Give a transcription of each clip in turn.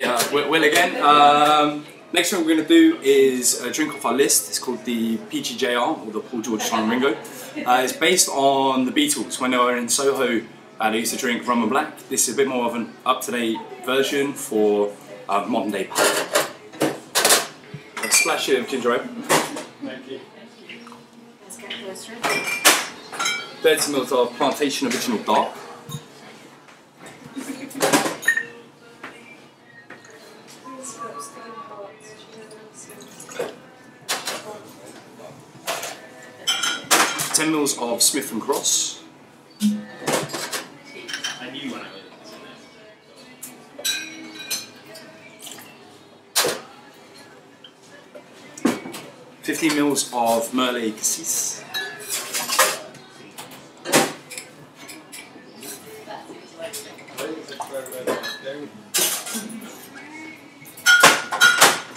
Yeah, Will Will again. Um, next thing we're going to do is a drink off our list. It's called the PGJR, or the Paul George Simon Ringo. Uh, it's based on the Beatles. When they were in Soho, uh, they used to drink rum and black. This is a bit more of an up-to-date version for uh, modern day pub. A splash of ginger ale. Thank you. Let's get closer. 30 ml of Plantation Original Dark. Ten mils of Smith and Cross. Fifteen mils of Merlet Cassis.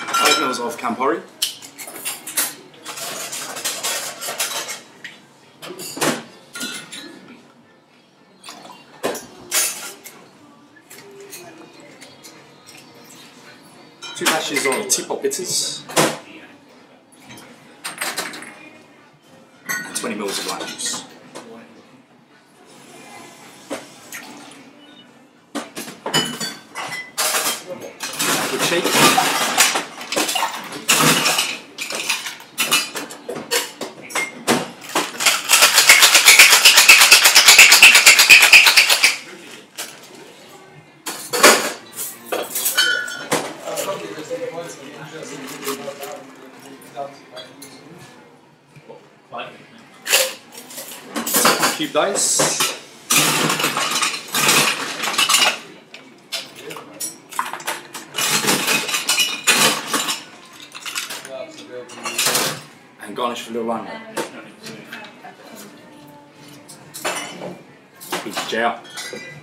Five mils of Campari. Two dashes of teapot bitters. 20 mils of lime juice. Good shake. Cube dice. And garnish with a little lime. Easy, JR.